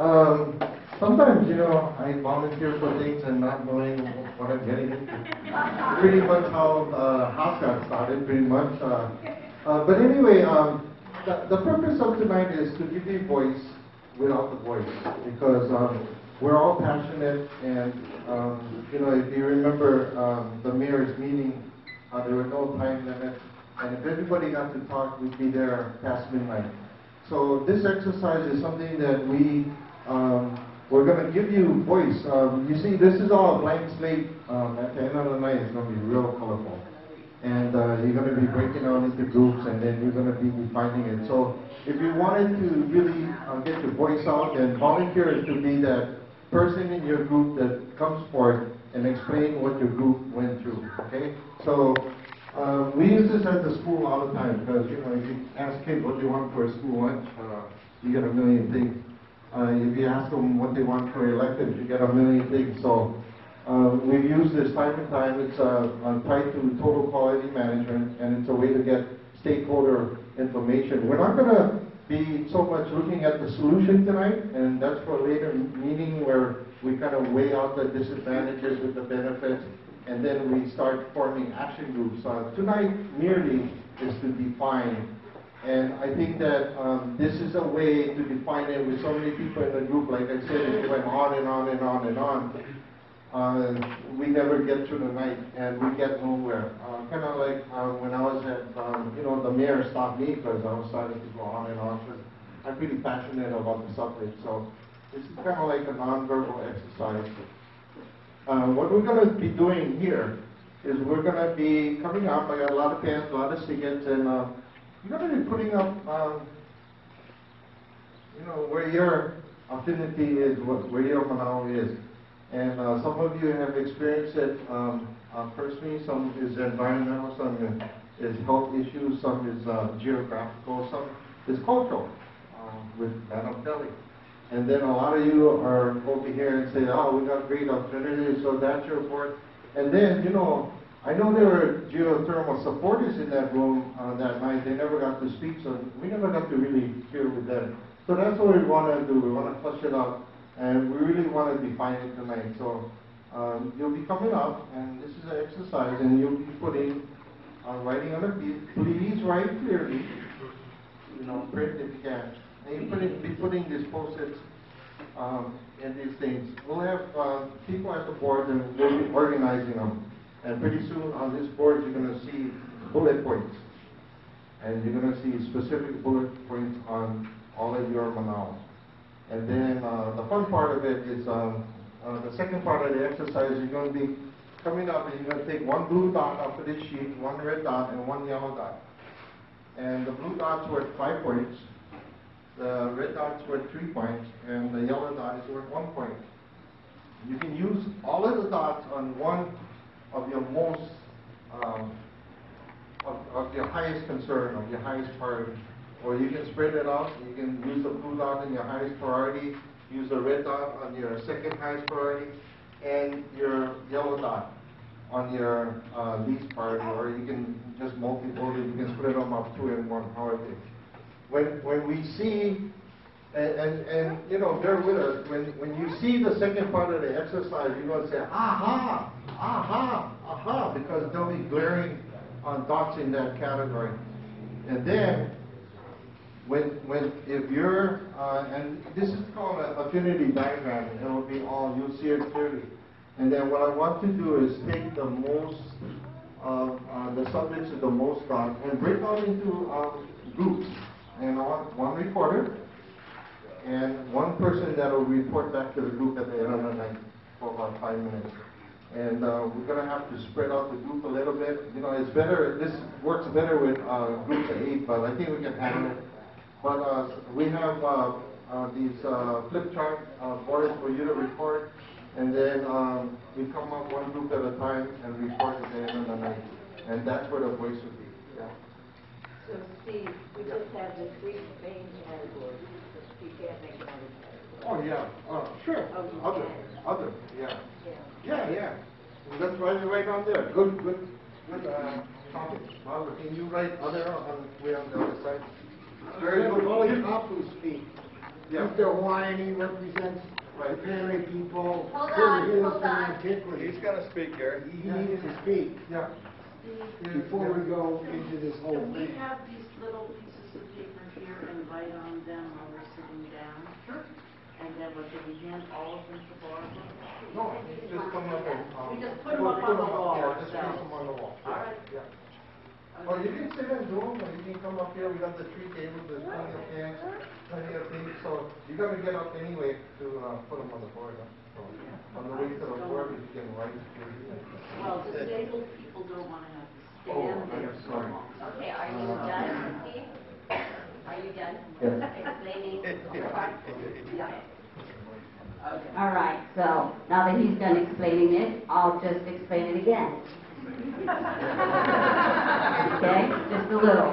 Um, sometimes, you know, I volunteer for things and not knowing what I'm getting into. Pretty much how uh, house got started, pretty much. Uh, uh, but anyway, um, the, the purpose of tonight is to give you voice without the voice, because um, we're all passionate, and um, you know, if you remember um, the mayor's meeting, uh, there were no time limit, and if everybody got to talk, we'd be there past midnight. So this exercise is something that we, um, we're going to give you voice. Um, you see, this is all a blank slate. Um, at the end of the night, it's going to be real colorful. And uh, you're going to be breaking out into groups, and then you're going to be defining it. So if you wanted to really uh, get your voice out, then volunteer to be that person in your group that comes forward and explain what your group went through. Okay? So um, we use this at the school all the time because, you know, if you ask kids what they want for a school lunch, uh, you get a million things. Uh, if you ask them what they want for elected, you get a million things. So uh, we've used this time and time. It's uh, uh, tied to total quality management, and it's a way to get stakeholder information. We're not going to be so much looking at the solution tonight, and that's for later meeting where we kind of weigh out the disadvantages with the benefits and then we start forming action groups. Uh, tonight merely is to define, and I think that um, this is a way to define it with so many people in the group. Like I said, it went on and on and on and on. Uh, we never get through the night, and we get nowhere. Uh, kind of like uh, when I was at, um, you know, the mayor stopped me because I was starting to go on and on. Cause I'm pretty passionate about the subject, so it's kind of like a non-verbal exercise. Uh, what we're going to be doing here is we're going to be coming up. I got a lot of pens, a lot of stickers, and uh, we're going to be putting up, um, you know, where your affinity is, where your Manao is. And uh, some of you have experienced it um, uh, personally. Some is environmental, some is health issues, some is uh, geographical, some is cultural um, with Madam Pele. And then a lot of you are over here and say, oh, we got great alternatives, so that's your report. And then, you know, I know there were geothermal supporters in that room uh, that night. They never got to speak, so we never got to really hear with them. So that's what we want to do. We want to flush it out, and we really want to define it tonight. So um, you'll be coming up, and this is an exercise, and you'll be putting, uh, writing on a. Please write clearly. You know, print if you can. And you putting, be putting these post-its um, and these things. We'll have uh, people at the board and we'll be organizing them. And pretty soon on this board, you're going to see bullet points. And you're going to see specific bullet points on all of your Manaus. And then uh, the fun part of it is um, uh, the second part of the exercise, you're going to be coming up and you're going to take one blue dot off of this sheet, one red dot, and one yellow dot. And the blue dots worth five points, the red dot's worth three points, and the yellow dot is worth one point. You can use all of the dots on one of your most, um, of, of your highest concern, of your highest priority. Or you can spread it out, you can use the blue dot in your highest priority, use the red dot on your second highest priority, and your yellow dot on your uh, least priority, or you can just multi-vote it, you can split them up two and one, priority. when, when we see, and, and, and, you know, bear with us, when, when you see the second part of the exercise, you're going to say, aha, aha, aha, because there'll be glaring on dots in that category. And then, when, when, if you're, uh, and this is called an affinity diagram, and it'll be all, you'll see it clearly. And then what I want to do is take the most, uh, uh, the subjects with the most dot and break them into um, groups and I want one reporter and one person that will report back to the group at the end of the night for about five minutes. And uh, we're going to have to spread out the group a little bit. You know, it's better, this works better with uh, groups of eight, but I think we can handle it. But uh, we have uh, uh, these uh, flip chart boards for you to report, and then um, we come up one group at a time and report at the end of the night. And that's where the voice would be. So Steve, we just have the three main categories, you can't make another category. Oh, yeah, uh, sure, Oh, you other, can. other, yeah. Yeah. Yeah, yeah, Well, that's right, right on there, good, good, good, uh, topic. Barbara, can you write other on, way on the other side? Very good, All All you have to speak. Yeah. Mr. Hawaiian, he represents the Perry people, Hold on, hold on. Antiquities. He's gonna speak, Gary. He needs to speak Yeah. Before we go into this whole Can we have these little pieces of paper here and write on them while we're sitting down? Sure. And then we're gonna hand all of them to Barbara? No, just come up and. um, We just put them up on the wall Yeah, just put them on the wall. All right. Yeah. Or you can sit and do them, or you can come up here, we got the three tables, there's plenty of things, plenty of things, so you gotta get up anyway to, uh, put them on the board, huh? So, On the way to the board, you can write. Well, disabled people don't wanna have to Oh. I'm sorry. Okay, are you done, Steve? Are you done? Explaining the? Yeah. All right, so now that he's done explaining it, I'll just explain it again. Okay, just a little,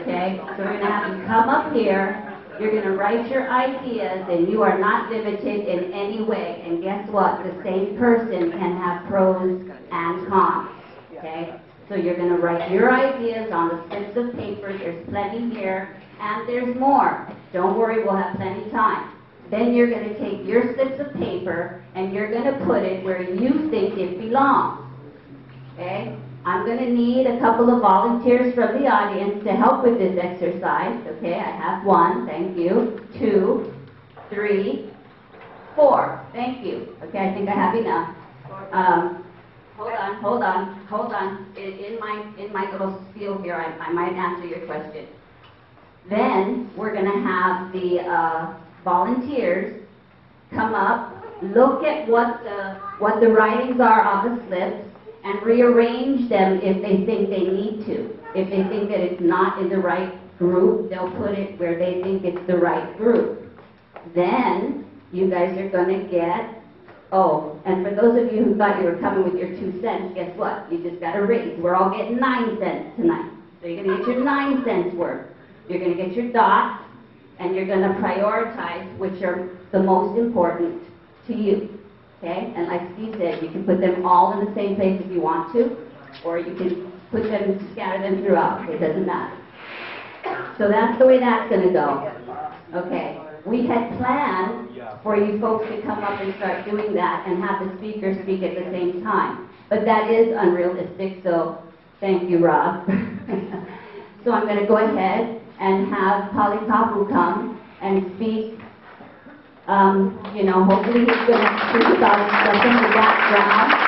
okay? So we're gonna have you come up here, you're gonna write your ideas, and you are not limited in any way. And guess what? The same person can have pros and cons, okay? So you're gonna write your ideas on the slips of paper, there's plenty here, and there's more. Don't worry, we'll have plenty of time. Then you're gonna take your slips of paper and you're gonna put it where you think it belongs. Okay? I'm gonna need a couple of volunteers from the audience to help with this exercise. Okay, I have one, thank you. Two, three, four, thank you. Okay, I think I have enough. Um, hold on, hold on, hold on. In, in my, in my little spiel here, I, I might answer your question. Then, we're gonna have the, uh, volunteers come up, look at what the, what the writings are on the slips, and rearrange them if they think they need to. If they think that it's not in the right group, they'll put it where they think it's the right group. Then, you guys are gonna get, oh, and for those of you who thought you were coming with your two cents, guess what? You just got a raise. We're all getting nine cents tonight. So you're gonna get your nine cents worth. You're gonna get your dots, and you're gonna prioritize which are the most important to you. Okay? And like Steve said, you can put them all in the same place if you want to, or you can put them, scatter them throughout. It doesn't matter. So that's the way that's gonna go. Okay, we had planned for you folks to come up and start doing that and have the speaker speak at the same time. But that is unrealistic, so thank you, Rob. So I'm gonna go ahead and have Palikapu come and speak. Um, you know, hopefully he's gonna speak about stuff in the background.